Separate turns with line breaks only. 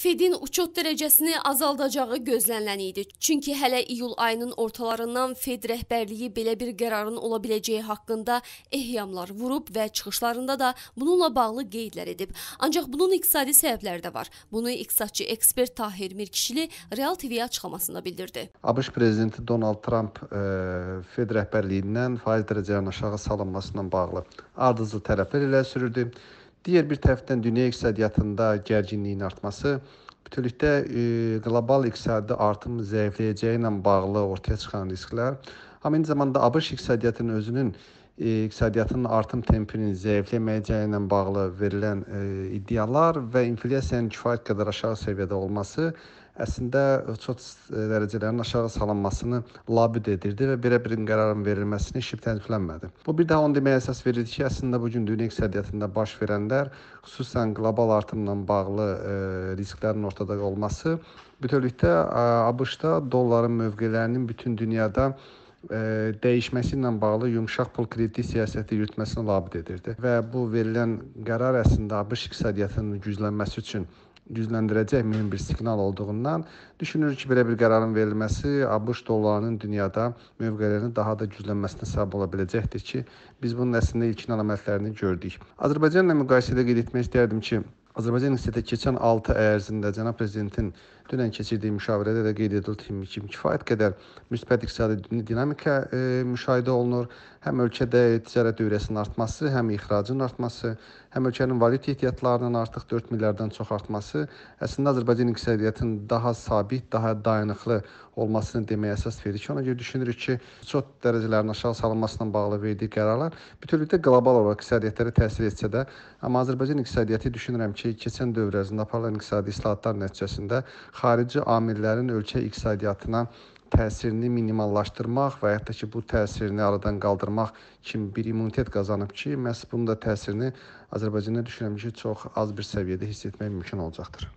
Fedin uçot dərəcəsini azaldacağı gözlənilən idi. Çünki hələ iyul ayının ortalarından Fed rəhbərliyi belə bir qərarın ola biləcəyi haqqında ehyamlar vurub və çıxışlarında da bununla bağlı qeydlər edib. Ancaq bunun iqtisadi səbəbləri də var. Bunu iqtisadçı ekspert Tahir Mirkişili Real TV-yə açıqlamasında bildirdi.
ABŞ prezidenti Donald Trump e, Fed rəhbərliyindən faiz dərəcələrinin aşağı salınmasından bağlı ardıcıl tələblər ilə sürürdü. Digər bir tərəfdən dünya iqtisadiyyatında gərginliyin artması bütövlükdə e, qlobal iqtisadi artım zəifləyəcəyi ilə bağlı ortaya çıxan risklər, amma eyni zamanda ABŞ iqtisadiyyatının özünün e, iqtisadiyyatının artım tempinin zəifləməyəcəyi ilə bağlı verilən e, iddialar və inflyasiyanın kifayət qədər aşağı səviyyədə olması əslində çox dərəcələrin aşağı salınmasını labüd edirdi və belə bir qərarın verilməsini şib təəssüflənmədi. Bu bir daha onu deməyə əsas verir ki, əslində bu gün dünya iqtisadiyyatında baş verənlər, xüsusən qlobal artımla bağlı ə, risklərin ortada olması bütövlükdə ABŞ-da dolların mövqelərinin bütün dünyada dəyişməsi ilə bağlı yumşaq pul krediti siyasəti yürütməsini labüd edirdi və bu verilən qərar əslində ABŞ iqtisadiyyatının güclənməsi üçün gücləndirəcək mühüm bir siqnal olduğundan düşünürük ki, belə bir qərarın verilməsi ABŞ dollarının dünyada mövqelərinin daha da güclənməsinə səbəb ola biləcəkdir ki, biz bunun əslində ilkin əlamətlərini gördük. Azərbaycanla müqayisədə qeyd etmək istərdim ki, Azərbaycan institutu keçən 6 ay ərzində cənab prezidentin dünən keçirdiyi müşavirədə də qeyd edildi ki, kifayət qədər müsbət iqtisadi dinamika e, müşahidə olunur. Həm ölkədə ticarət dövrəsinin artması, həm ixracın artması, həm ölkənin valyuta ehtiyatlarının artıq 4 milyarddan çox artması əslində Azərbaycan iqtisadiyyatının daha sabit, daha dayanıqlı olmasını deməyə əsas verir ki, ona görə düşünürük ki, çox dərəcələrin aşağı salınmasına bağlı verdiyi qərarlar bütövlükdə qlobal olaraq iqtisadiyyatlara təsir etsə də, amma Azərbaycan iqtisadiyyatı düşünürəm ki, keçən dövr ərzində aparılan iqtisadi islahatlar nəticəsində xarici amillərin ölkə iqtisadiyyatına təsirini minimallaşdırmaq və da ki, bu təsirini aradan qaldırmaq kimi bir immunitet qazanıb ki, məhz bunun da təsirini Azərbaycanda düşünürəm ki, çox az bir səviyyədə hiss etmək mümkün olacaqdır.